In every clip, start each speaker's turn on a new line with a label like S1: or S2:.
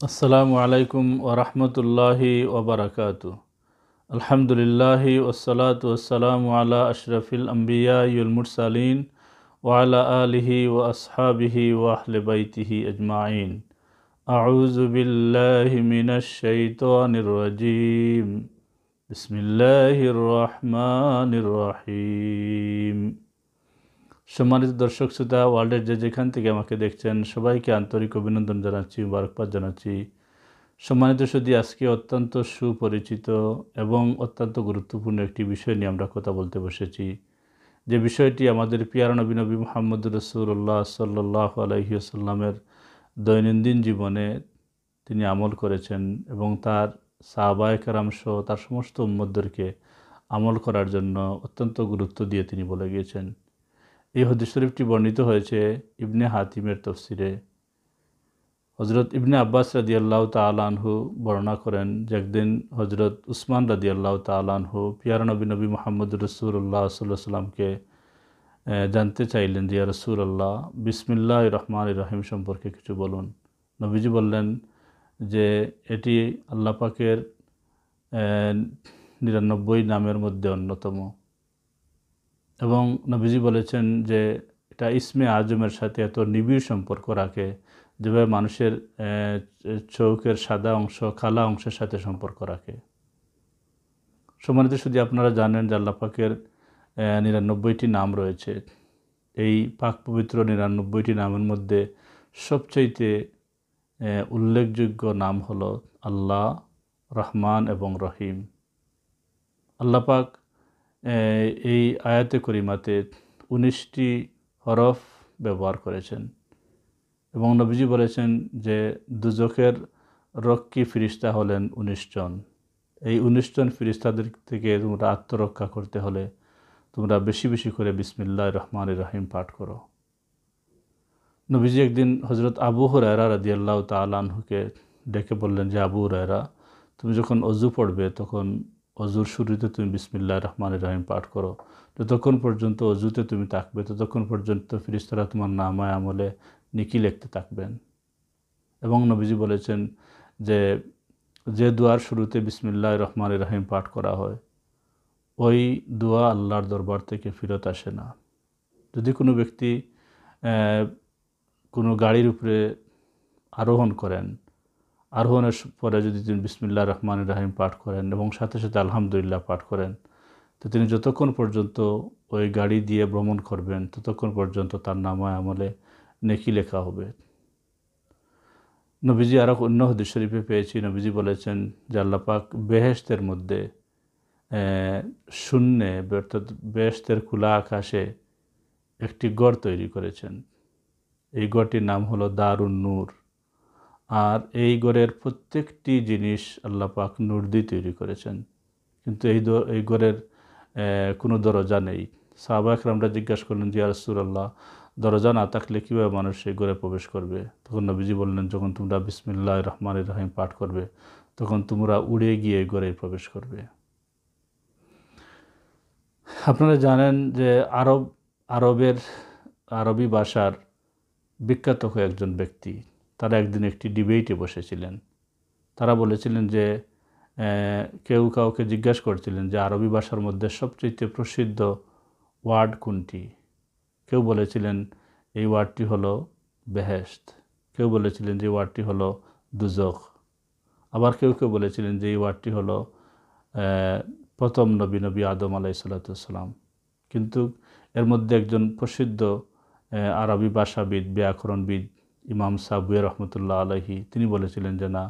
S1: আসসালামু আলাইকুম ওরহমতুল্লাহি ওবরাকাত আলহামদুলিল্লাহি ওসলাত ওসালামু আলা আশরফিল আম্বিয়া ইউল মুরসালিন ওয়ালা আলিহি ও আসহাবিহি ওয়াহলে বাইতিহি আজমাইন আউযু বিল্লাহি মিনাশ শাইতানির রাজিম বিসমিল্লাহির রহমানির রহিম সম্মানিত দর্শক শ্রোতা ওয়ার্ল্ডের যে যেখান থেকে আমাকে দেখছেন, সবাইকে আন্তরিক অভিনন্দন জানাচ্ছি, মুবারকবাদ জানাচ্ছি। সম্মানিত সুদী আজকে অত্যন্ত সুপরিচিত এবং অত্যন্ত গুরুত্বপূর্ণ একটি বিষয় নিয়ে আমরা কথা বলতে বসেছি। যে বিষয়টি আমাদের পিয়ার নবী নবী মোহাম্মদ রসুল্লাহ সাল্লাহ আলহিউসাল্লামের দৈনন্দিন জীবনে তিনি আমল করেছেন এবং তার সাহবায় কারামসহ তার সমস্ত উম্মদদেরকে আমল করার জন্য অত্যন্ত গুরুত্ব দিয়ে তিনি বলে গিয়েছেন। এই হদিস শরীফটি বর্ণিত হয়েছে ইবনে হাতিমের তফসিরে হজরত ইবনে আব্বাস রাদি আল্লাহ তালানহু বর্ণনা করেন যে একদিন হজরত উসমান রাদি আল্লাহ তালানহু পিয়ার নবী নবী মোহাম্মদ রসুল্লাহ সাল্লাহ সাল্লামকে জানতে চাইলেন যে রসুল আল্লাহ বিসমিল্লাহ রহমান রহিম সম্পর্কে কিছু বলুন। নবীজি বললেন যে এটি আল্লাহ পাকের নিরানব্বই নামের মধ্যে অন্যতম। এবং নবীজি বলেছেন যে এটা ইসমে আজমের সাথে এত নিবিড় সম্পর্ক রাখে, যেভাবে মানুষের চৌকের সাদা অংশ, কালা অংশের সাথে সম্পর্ক রাখে। সম্মানিত শুধু আপনারা জানেন যে আল্লাপাকের নিরানব্বইটি নাম রয়েছে। এই পাক পবিত্র নিরানব্বইটি নামের মধ্যে সবচাইতে উল্লেখযোগ্য নাম হলো আল্লাহ, রহমান এবং রহিম। আল্লাপাক এই আয়াতে করিমাতে উনিশটি হরফ ব্যবহার করেছেন। এবং নবীজি বলেছেন যে দুজকের রক্ষী ফিরিস্তা হলেন উনিশ জন। এই উনিশ জন ফিরিস্তাদের থেকে তোমরা আত্মরক্ষা করতে হলে তোমরা বেশি বেশি করে বিসমিল্লা রহমান রহিম পাঠ করো। নবীজি একদিন হজরত আবু হরায়রা রাদিয়াল্লাহ তালানহুকে ডেকে বললেন যে, আবু রায়রা তুমি যখন অজু পড়বে তখন অজুর শুরুতে তুমি বিসমিল্লা রহমান রহিম পাঠ করো। যতক্ষণ পর্যন্ত অজুতে তুমি থাকবে, ততক্ষণ পর্যন্ত ফিরিস্তারা তোমার নামায় আমলে নিকি লিখতে থাকবেন। এবং নবীজি বলেছেন যে যে দুয়ার শুরুতে বিসমিল্লা রহমান রহিম পাঠ করা হয়, ওই দোয়া আল্লাহর দরবার থেকে ফিরত আসে না। যদি কোনো ব্যক্তি কোনো গাড়ির উপরে আরোহণ করেন আরোহণের পরে যদি তিনি বিসমিল্লা রহমান রাহিম পাঠ করেন এবং সাথে সাথে আলহামদুলিল্লাহ পাঠ করেন, তো তিনি যতক্ষণ পর্যন্ত ওই গাড়ি দিয়ে ভ্রমণ করবেন, ততক্ষণ পর্যন্ত তার নামায় আমলে নেকি লেখা হবে। নবীজি আরও অন্য হদিস শরীফে পেয়েছি, নবীজি বলেছেন যে আল্লাপাক বেহেস্তের মধ্যে শূন্যে অর্থাৎ বেহেস্তের খোলা আকাশে একটি গড় তৈরি করেছেন। এই গড়টির নাম হলো দারুণ নূর। আর এই গড়ের প্রত্যেকটি জিনিস আল্লাহ পাক নূর দিয়ে তৈরি করেছেন। কিন্তু এই এই গড়ের কোনো দরজা নেই। সাহবা একরামরা জিজ্ঞাসা করলেন জিয়া রসুল্লাহ দরজা না থাকলে কীভাবে মানুষ এই ঘরে প্রবেশ করবে? তখন নবীজি বললেন, যখন তোমরা বিসমিল্লাহ রহমান রহিম পাঠ করবে, তখন তোমরা উড়ে গিয়ে ঘরে প্রবেশ করবে। আপনারা জানেন যে আরব, আরবের, আরবি ভাষার বিখ্যাত একজন ব্যক্তি। তারা একদিন একটি ডিবেটে বসেছিলেন। তারা বলেছিলেন যে কেউ কাউকে জিজ্ঞাসা করছিলেন যে, আরবি ভাষার মধ্যে সবচেয়ে প্রসিদ্ধ ওয়ার্ড কোনটি? কেউ বলেছিলেন, এই ওয়ার্ডটি হলো বেহেস্ত কেউ বলেছিলেন যে ওয়ার্ডটি হলো দুজক আবার কেউ কেউ বলেছিলেন যে, এই ওয়ার্ডটি হলো প্রথম নবী নবী আদম আলাই সাল্লাতাম কিন্তু এর মধ্যে একজন প্রসিদ্ধ আরবি ভাষাবিদ, ব্যাকরণবিদ ইমাম সাবুয়া রহমতুল্লাহ আলহি তিনি বলেছিলেন যে না,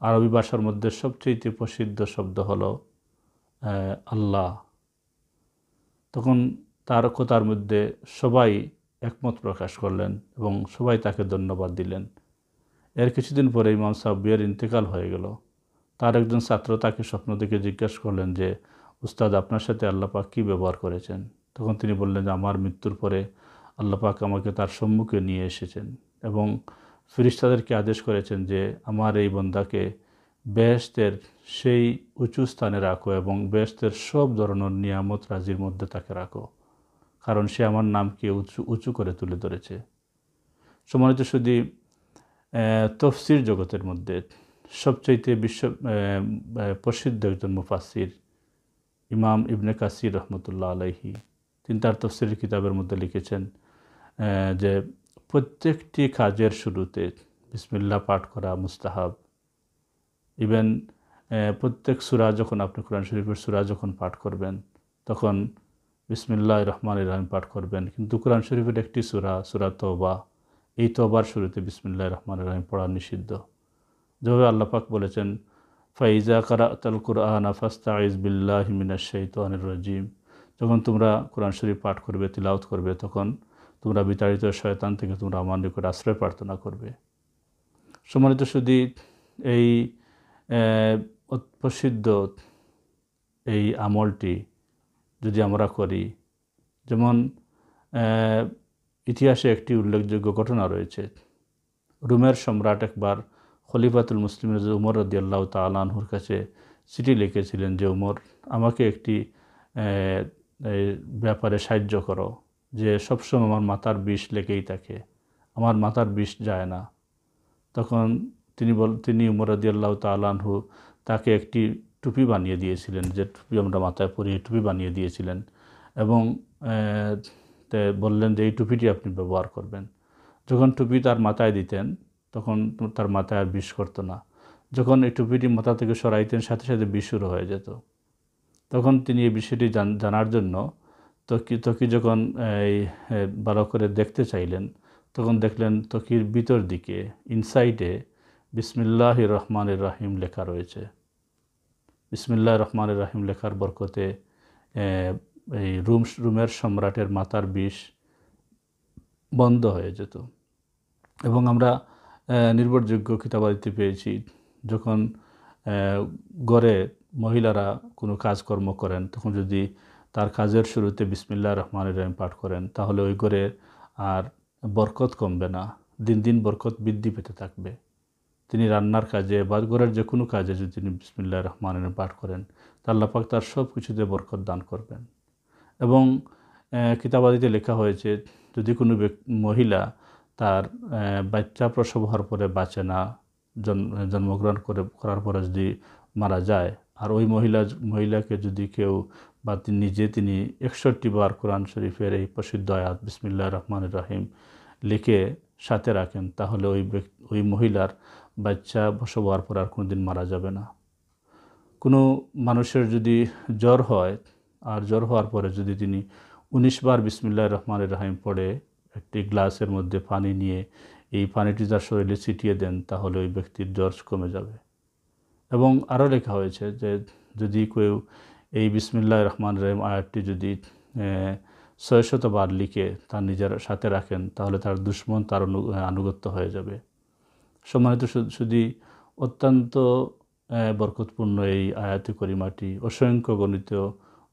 S1: আরবি ভাষার মধ্যে সবচেয়ে প্রসিদ্ধ শব্দ হলো আল্লাহ। তখন তার কথার মধ্যে সবাই একমত প্রকাশ করলেন এবং সবাই তাকে ধন্যবাদ দিলেন। এর কিছুদিন পরে ইমাম সাব্বিয়ার ইন্তেকাল হয়ে গেল। তার একজন ছাত্র তাকে স্বপ্ন দেখে জিজ্ঞাসা করলেন যে, উস্তাদ, আপনার সাথে আল্লাপাক কী ব্যবহার করেছেন? তখন তিনি বললেন যে, আমার মৃত্যুর পরে আল্লাপাক আমাকে তার সম্মুখে নিয়ে এসেছেন। এবং ফিরিস্তাদেরকে আদেশ করেছেন যে, আমার এই বন্দাকে বেহেস্তের সেই উঁচু স্থানে রাখো এবং বেহেস্তের সব ধরনের নিয়ামত রাজির মধ্যে তাকে রাখো। কারণ সে আমার নামকে উঁচু উঁচু করে তুলে ধরেছে। সম্মানিত শুধু তফসির জগতের মধ্যে সবচাইতে বিশ্ব প্রসিদ্ধ একজন মুফাসির ইমাম ইবনে কাসির রহমতুল্লাহ আলাইহি, তিনি তার তফসির কিতাবের মধ্যে লিখেছেন যে প্রত্যেকটি কাজের শুরুতে বিসমিল্লা পাঠ করা মুস্তাহাব। ইভেন প্রত্যেক সুরা যখন আপনি কোরআন শরীফের সুরা যখন পাঠ করবেন, তখন বিসমিল্লাহ রহমান রহিম পাঠ করবেন। কিন্তু কোরআন শরীফের একটি সুরা সুরা তবা এই তবার শুরুতে বিসমিল্লাহ রহমান রহিম পড়া নিষিদ্ধ। যেভাবে আল্লাপাক বলেছেন, ফাইজা কারা তাল কুরআন আফাস্তা ইজ বিল্লাহ মিনা শৈতানির রাজিম। যখন তোমরা কোরআন শরীফ পাঠ করবে তিলাউত করবে, তখন তোমরা বিতাড়িত শয়তান থেকে তোমরা আমার নিকট আশ্রয় প্রার্থনা করবে। সম্মানিত শুধু এই প্রসিদ্ধ এই আমলটি যদি আমরা করি, যেমন ইতিহাসে একটি উল্লেখযোগ্য ঘটনা রয়েছে। রুমের সম্রাট একবার খলিফাতুল মুসলিম উমর রদি আল্লাহ তালানহুর কাছে চিঠি লিখেছিলেন যে, উমর, আমাকে একটি ব্যাপারে সাহায্য করো। যে সবসময় আমার মাথার বিষ লেগেই থাকে, আমার মাথার বিষ যায় না। তখন তিনি বল, তিনি উমর রদি আল্লাহ তালানহু তাকে একটি টুপি বানিয়ে দিয়েছিলেন, যে টুপি আমরা মাথায় পরিয়ে টুপি বানিয়ে দিয়েছিলেন এবং বললেন যে এই টুপিটি আপনি ব্যবহার করবেন। যখন টুপি তার মাথায় দিতেন, তখন তার মাথায় আর বিষ করতো না। যখন এই টুপিটি মাথা থেকে সরাইতেন, সাথে সাথে বিষ শুরু হয়ে যেত। তখন তিনি এই বিষয়টি জানার জন্য তকি তকি যখন, এই ভালো করে দেখতে চাইলেন, তখন দেখলেন তকির ভিতর দিকে ইনসাইডে বিসমিল্লাহ রহমানের রাহিম লেখা রয়েছে। বিসমিল্লাহ রহমানের রাহিম লেখার বরকতে এই রুম, রুমের সম্রাটের মাতার বিষ বন্ধ হয়ে যেত। এবং আমরা নির্ভরযোগ্য কিতাবাদিতে পেয়েছি, যখন গড়ে মহিলারা কোনো কাজকর্ম করেন, তখন যদি তার কাজের শুরুতে বিসমিল্লা রহমানের রহিম পাঠ করেন, তাহলে ওই ঘরে আর বরকত কমবে না, দিন দিন বরকত বৃদ্ধি পেতে থাকবে। তিনি রান্নার কাজে বা ঘরের যে কোনো কাজে যদি তিনি বিসমিল্লা রহমানের পাঠ করেন তা আল্লাপাক তার সব কিছুতে বরকত দান করবেন। এবং কিতাবাদিতে লেখা হয়েছে, যদি কোনো মহিলা তার বাচ্চা প্রসব হওয়ার পরে বাঁচে না জন্মগ্রহণ করে, করার পরে যদি মারা যায়, আর ওই মহিলা মহিলাকে যদি কেউ বা তিনি নিজে তিনি একষট্টি বার কোরআন শরীফের এই প্রসিদ্ধ আয়াত বিসমিল্লা রহমান রাহিম লিখে সাথে রাখেন, তাহলে ওই ওই মহিলার বাচ্চা বসব হওয়ার পর আর কোনোদিন মারা যাবে না। কোনো মানুষের যদি জ্বর হয়, আর জ্বর হওয়ার পরে যদি তিনি উনিশ বার বিসমিল্লা রহমান রাহিম পড়ে একটি গ্লাসের মধ্যে পানি নিয়ে এই পানিটি তার শরীরে ছিটিয়ে দেন, তাহলে ওই ব্যক্তির জ্বর কমে যাবে। এবং আরও লেখা হয়েছে যে যদি কেউ এই বিসমিল্লা রহমান রহিম আয়াতটি যদি ছয়শতবার লিখে তার নিজের সাথে রাখেন, তাহলে তার দুশ্মন তার আনুগত্য হয়ে যাবে। সম্মানিত শুধু অত্যন্ত বরকতপূর্ণ এই আয়াতি করিমাটি, অসংখ্য গণিত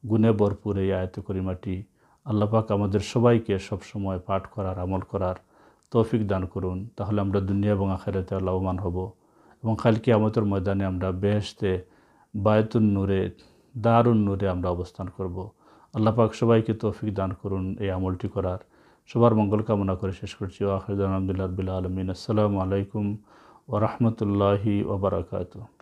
S1: গুণে ভরপুর এই আয়াতি করিমাটি আল্লাপাক আমাদের সবাইকে সবসময় পাঠ করার, আমল করার তৌফিক দান করুন। তাহলে আমরা দুনিয়া এবং আখেরাতে লাভবান হব এবং খালকি আমাদের ময়দানে আমরা বেহেস্তে বায়তুন নূরে দারুণ নূরে আমরা অবস্থান করব। আল্লাহ পাক সবাইকে তৌফিক দান করুন এই আমলটি করার। সবার মঙ্গল কামনা করে শেষ করছি। আখরদান আলহামদুলিল্লাহ আলমিন। আসসালামু আলাইকুম ওরহমতুল্লাহি ওবরাকাতু